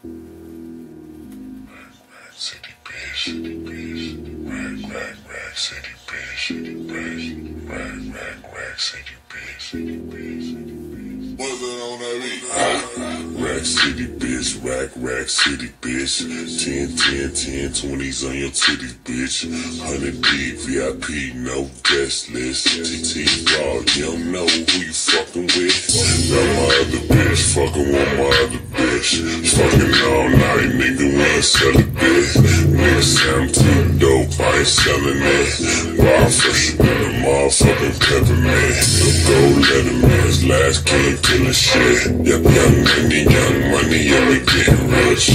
City bitch, rack, rack, rack, city bitch, rack, rack, rack, rack, city bitch. What's that on that beat? Rack City bitch, rack, rack city bitch. 10, 10, 10, 20s on your titties, bitch. 100 D, VIP, no guest list. TT Raw, you don't know who you fucking with. Got my other bitch, fucking with my other bitch. Ain't selling dick. Nigga say I'm too dope, I ain't selling it. Why I fresh fresher than a motherfucking peppermint. Gold letterman's last king killing shit. Yep, young money, young money, yeah, we getting rich.